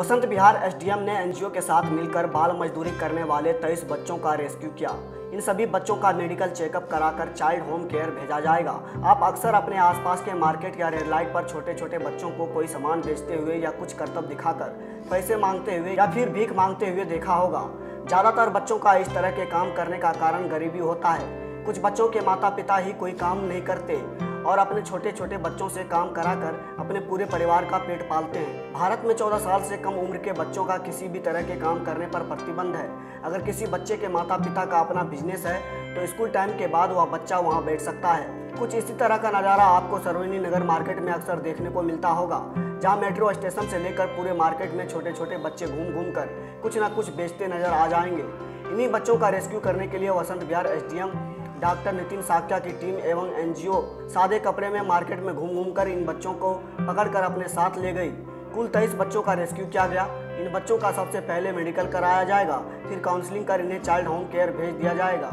वसंत Vihar SDM ने NGO के साथ मिलकर बाल मजदूरी करने वाले तेईस बच्चों का रेस्क्यू किया। इन सभी बच्चों का मेडिकल चेकअप कराकर चाइल्ड होम केयर भेजा जाएगा। आप अक्सर अपने आसपास के मार्केट या रेड लाइट पर छोटे छोटे बच्चों को कोई सामान बेचते हुए या कुछ कर्तव्य दिखाकर पैसे मांगते हुए या फिर भीख मांगते हुए देखा होगा। ज़्यादातर बच्चों का इस तरह के काम करने का कारण गरीबी होता है। कुछ बच्चों के माता पिता ही कोई काम नहीं करते। और अपने छोटे छोटे बच्चों से काम कराकर अपने पूरे परिवार का पेट पालते हैं। भारत में 14 साल से कम उम्र के बच्चों का किसी भी तरह के काम करने पर प्रतिबंध है। अगर किसी बच्चे के माता पिता का अपना बिज़नेस है तो स्कूल टाइम के बाद वह बच्चा वहाँ बैठ सकता है। कुछ इसी तरह का नज़ारा आपको सरोजनी नगर मार्केट में अक्सर देखने को मिलता होगा, जहाँ मेट्रो स्टेशन से लेकर पूरे मार्केट में छोटे छोटे बच्चे घूम घूम कर कुछ ना कुछ बेचते नज़र आ जाएँगे। इन्हीं बच्चों का रेस्क्यू करने के लिए वसंत विहार एसडीएम डॉक्टर नितिन साक्या की टीम एवं एनजीओ सादे कपड़े में मार्केट में घूम घूम कर इन बच्चों को पकड़कर अपने साथ ले गई। कुल तेईस बच्चों का रेस्क्यू किया गया। इन बच्चों का सबसे पहले मेडिकल कराया जाएगा। फिर काउंसलिंग कर इन्हें चाइल्ड होम केयर भेज दिया जाएगा।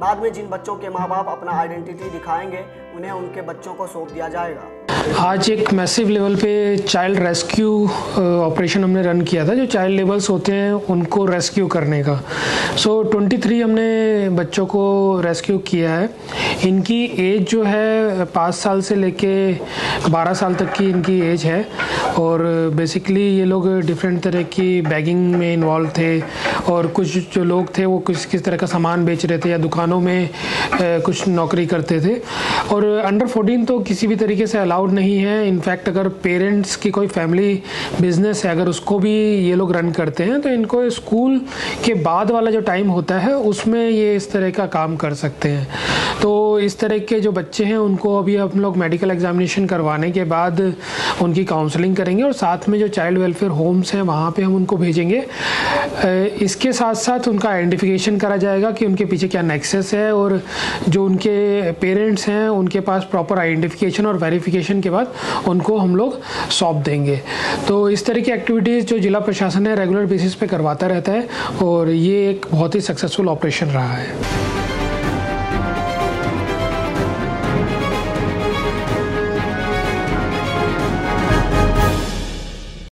बाद में जिन बच्चों के माँ बाप अपना आइडेंटिटी दिखाएँगे, उन्हें उनके बच्चों को सौंप दिया जाएगा। आज एक मैसिव लेवल पे चाइल्ड रेस्क्यू ऑपरेशन हमने रन किया था जो चाइल्ड लेबल्स होते हैं उनको रेस्क्यू करने का। सो so, 23 हमने बच्चों को रेस्क्यू किया है। इनकी एज जो है पाँच साल से लेके बारह साल तक की इनकी एज है। और बेसिकली ये लोग डिफरेंट तरह की बैगिंग में इन्वॉल्व थे। और कुछ जो लोग थे वो किस किस तरह का सामान बेच रहे थे या दुकानों में कुछ नौकरी करते थे। और अंडर 14 तो किसी भी तरीके से अलाउड नहीं है। इनफैक्ट अगर पेरेंट्स की कोई फैमिली बिज़नेस है, अगर उसको भी ये लोग रन करते हैं तो इनको स्कूल के बाद वाला जो टाइम होता है, उसमें ये इस तरह का काम कर सकते हैं। तो इस तरह के जो बच्चे हैं, उनको अभी हम लोग मेडिकल एग्जामिनेशन करवाने के बाद उनकी काउंसलिंग करेंगे और साथ में जो चाइल्ड वेलफेयर होम्स हैं, वहाँ पे हम उनको भेजेंगे। इसके साथ साथ उनका आइडेंटिफिकेशन करा जाएगा कि उनके पीछे क्या नेक्सेस है और जो उनके पेरेंट्स हैं, उनके पास प्रॉपर आइडेंटिफिकेशन और वेरिफिकेशन के बाद उनको हम लोग सौंप देंगे। तो इस तरह की एक्टिविटीज़ जो जिला प्रशासन है रेगुलर बेसिस पे करवाता रहता है और ये एक बहुत ही सक्सेसफुल ऑपरेशन रहा है।